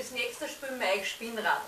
das nächste spielen wir euch Spinnradl.